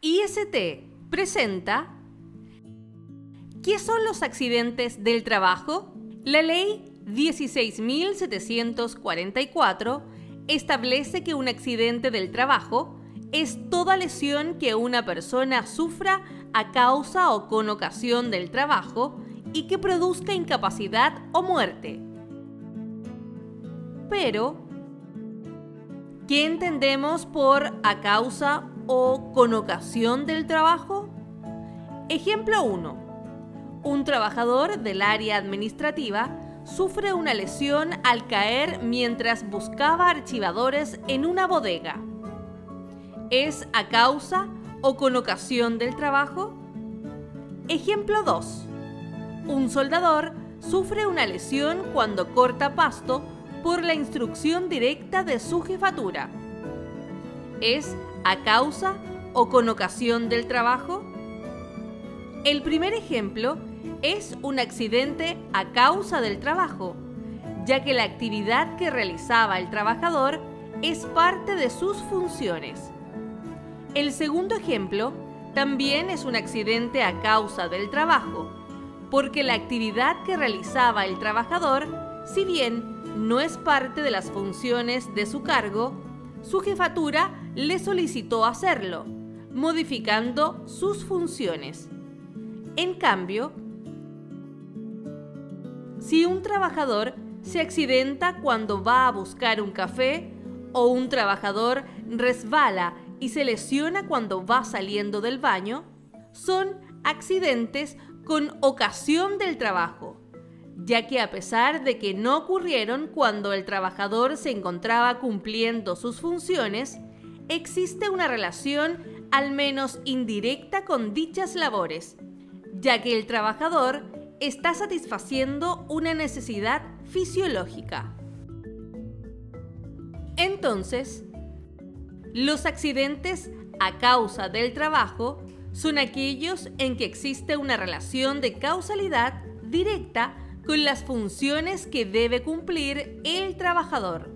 IST presenta ¿Qué son los accidentes del trabajo? La ley 16.744 establece que un accidente del trabajo es toda lesión que una persona sufra a causa o con ocasión del trabajo y que produzca incapacidad o muerte. Pero, ¿qué entendemos por a causa o con ocasión del trabajo? Ejemplo 1. Un trabajador del área administrativa sufre una lesión al caer mientras buscaba archivadores en una bodega. ¿Es a causa o con ocasión del trabajo? Ejemplo 2. Un soldador sufre una lesión cuando corta pasto por la instrucción directa de su jefatura. ¿Es a causa o con ocasión del trabajo? El primer ejemplo es un accidente a causa del trabajo, ya que la actividad que realizaba el trabajador es parte de sus funciones. El segundo ejemplo también es un accidente a causa del trabajo, porque la actividad que realizaba el trabajador, si bien no es parte de las funciones de su cargo, su jefatura le solicitó hacerlo, modificando sus funciones. En cambio, si un trabajador se accidenta cuando va a buscar un café o un trabajador resbala y se lesiona cuando va saliendo del baño, son accidentes con ocasión del trabajo, ya que a pesar de que no ocurrieron cuando el trabajador se encontraba cumpliendo sus funciones, existe una relación al menos indirecta con dichas labores, ya que el trabajador está satisfaciendo una necesidad fisiológica. Entonces, los accidentes a causa del trabajo son aquellos en que existe una relación de causalidad directa con las funciones que debe cumplir el trabajador,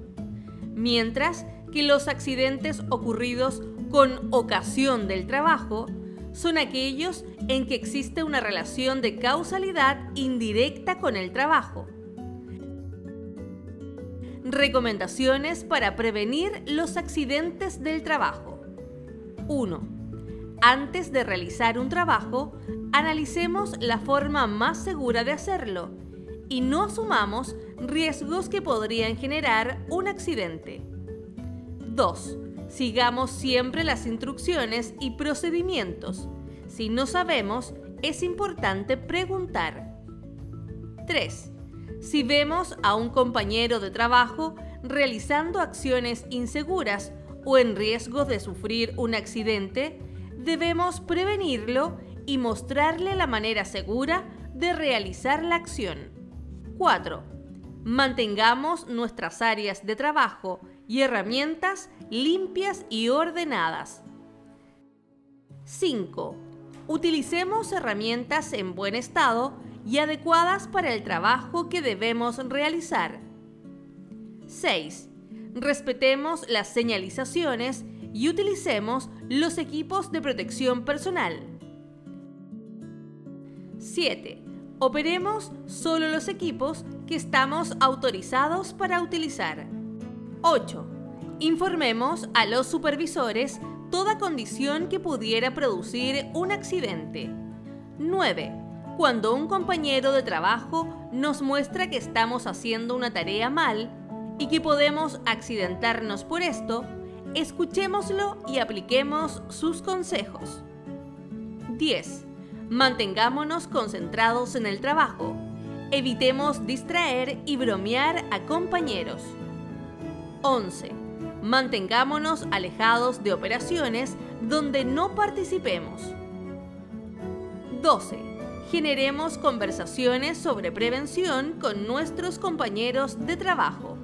mientras que los accidentes ocurridos con ocasión del trabajo son aquellos en que existe una relación de causalidad indirecta con el trabajo. Recomendaciones para prevenir los accidentes del trabajo. 1. Antes de realizar un trabajo, analicemos la forma más segura de hacerlo y no asumamos riesgos que podrían generar un accidente. 2 Sigamos siempre las instrucciones y procedimientos. Si no sabemos, es importante preguntar. 3. Si vemos a un compañero de trabajo realizando acciones inseguras o en riesgo de sufrir un accidente, debemos prevenirlo y mostrarle la manera segura de realizar la acción. 4. Mantengamos nuestras áreas de trabajo y herramientas limpias y ordenadas. 5. Utilicemos herramientas en buen estado y adecuadas para el trabajo que debemos realizar. 6. Respetemos las señalizaciones y utilicemos los equipos de protección personal. 7. Operemos solo los equipos que estamos autorizados para utilizar. 8. Informemos a los supervisores toda condición que pudiera producir un accidente. 9. Cuando un compañero de trabajo nos muestra que estamos haciendo una tarea mal y que podemos accidentarnos por esto, escuchémoslo y apliquemos sus consejos. 10. Mantengámonos concentrados en el trabajo. Evitemos distraer y bromear a compañeros. 11. Mantengámonos alejados de operaciones donde no participemos. 12. Generemos conversaciones sobre prevención con nuestros compañeros de trabajo.